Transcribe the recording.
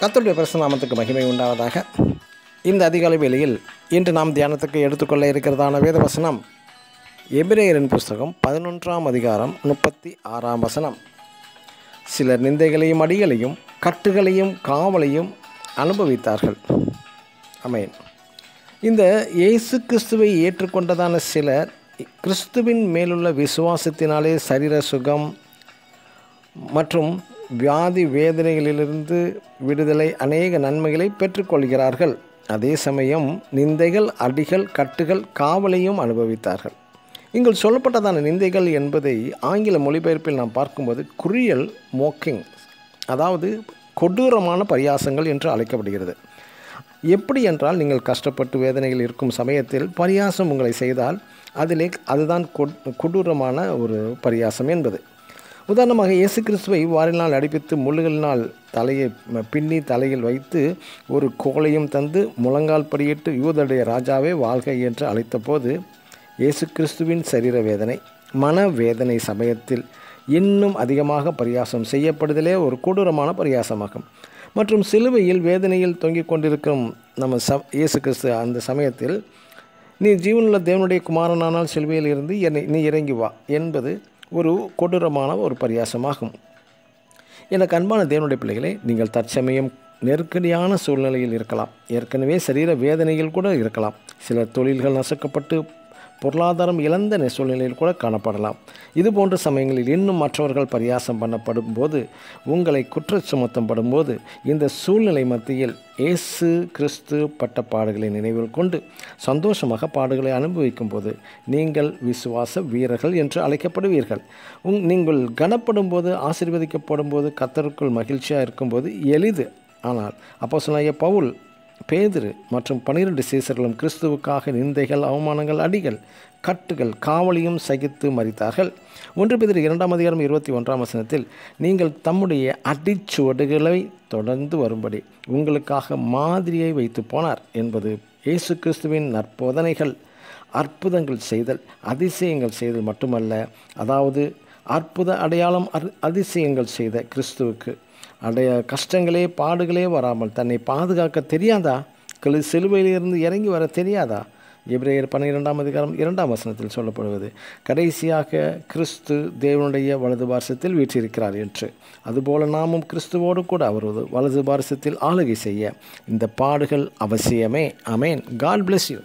கத்தருடைய பிரசநாமத்துக்கு மகிமை உண்டாவதாக. இந்த அதிகாலை வேளையில் இன்று நாம் தியானத்துக்கு எடுத்துக்கொள்ள இருக்கிறதான வேத வசனம் எபிரேயரின் புஸ்தகம் பதினொன்றாம் அதிகாரம் முப்பத்தி ஆறாம் வசனம். சிலர் நிந்தைகளையும் அடிகளையும் கட்டுகளையும் காவலையும் அனுபவித்தார்கள். அமேன் இந்த இயேசு கிறிஸ்துவை ஏற்றுக்கொண்டதான சிலர் கிறிஸ்துவின் மேலுள்ள விசுவாசத்தினாலே சரீர சுகம் மற்றும் வியாதி வேதனைகளிலிருந்து விடுதலை அநேக நன்மைகளை பெற்றுக்கொள்கிறார்கள். அதே சமயம் நிந்தைகள் அடிகள் கட்டுகள் காவலையும் அனுபவித்தார்கள். இங்கு சொல்லப்பட்டதான நிந்தைகள் என்பதை ஆங்கில மொழிபெயர்ப்பில் நாம் பார்க்கும்போது குரியல் மோக்கிங் அதாவது கொடூரமான பரியாசங்கள் என்று அழைக்கப்படுகிறது. எப்படி என்றால் நீங்கள் கஷ்டப்பட்டு வேதனைகள் இருக்கும் சமயத்தில் பரியாசம் உங்களை செய்தால் அதிலே அதுதான் கொடூரமான ஒரு பரியாசம் என்பது. உதாரணமாக இயேசு கிறிஸ்துவை வாரினால் அடிப்பித்து முள்ளுகளினால் தலையை பின்னி தலையில் வைத்து ஒரு கோலையும் தந்து முழங்கால் படியிட்டு யூதருடைய ராஜாவே வாழ்க என்று அழைத்தபோது இயேசு கிறிஸ்துவின் சரீர வேதனை மன வேதனை சமயத்தில் இன்னும் அதிகமாக பரியாசம் செய்யப்படுதலே ஒரு கொடூரமான பரியாசமாகும். மற்றும் சிலுவையில் வேதனையில் தொங்கிக் கொண்டிருக்கும் நம்ம ச இயேசு கிறிஸ்து அந்த சமயத்தில் நீ ஜீவனுள்ள தேவனுடைய குமாரனானால் சிலுவையில் இருந்து என்னை நீ இறங்கி வா என்பது ஒரு கொடூரமான ஒரு பரியாசமாகும். எனக்கு அன்பான தேவனுடைய பிள்ளைகளே நீங்கள் தற்சமயம் நெருக்கடியான சூழ்நிலையில் இருக்கலாம். ஏற்கனவே சரீர வேதனைகள் கூட இருக்கலாம். சில தொழில்கள் நசுக்கப்பட்டு பொருளாதாரம் இழந்த சூழ்நிலையில் கூட காணப்படலாம். இது போன்ற சமயங்களில் இன்னும் மற்றவர்கள் பரியாசம் பண்ணப்படும் போது உங்களை குற்ற சுமத்தம் படும்போது இந்த சூழ்நிலை மத்தியில் இயேசு கிறிஸ்து பட்ட பாடுகளை நினைவில் கொண்டு சந்தோஷமாக பாடுகளை அனுபவிக்கும் போது நீங்கள் விசுவாச வீரர்கள் என்று அழைக்கப்படுவீர்கள். உங் நீங்கள் கனப்படும் போது ஆசீர்வதிக்கப்படும் போது கத்தருக்குள் மகிழ்ச்சியாக இருக்கும்போது எளிது. ஆனால் அப்போ சொன்னாய பவுல் பேதிரு மற்றும் பனிரெண்டு சீசர்களும் கிறிஸ்துவுக்காக நிந்தைகள் அவமானங்கள் அடிகள் கட்டுகள் காவலியும் சகித்து மறித்தார்கள். ஒன்று பேதிரு இரண்டாம் அதிகாரம் இருபத்தி ஒன்றாம் வசனத்தில் நீங்கள் தம்முடைய அடிச்சுவடுகளை தொடர்ந்து வரும்படி உங்களுக்காக மாதிரியை வைத்து போனார் என்பது இயேசு கிறிஸ்துவின் நற்போதனைகள். அற்புதங்கள் செய்தல் அதிசயங்கள் செய்தல் மட்டுமல்ல அதாவது அற்புத அடையாளம் அதிசயங்கள் செய்த கிறிஸ்துவுக்கு அடைய கஷ்டங்களே பாடுகளே வராமல் தன்னை பாதுகாக்க தெரியாதா? கழு சிலுவையிலிருந்து இறங்கி வர தெரியாதா? எப்ரேயர் பன்னிரெண்டாம் அதிகாரம் இரண்டாம் வசனத்தில் சொல்லப்படுவது கடைசியாக கிறிஸ்து தேவனுடைய வலது பாரசத்தில் வீற்றிருக்கிறார் என்று. அதுபோல நாமும் கிறிஸ்துவோடு கூட அவரது வலது பாரசத்தில் ஆளுகை செய்ய இந்த பாடுகள் அவசியமே. அமேன் காட் பிளஸ் யூ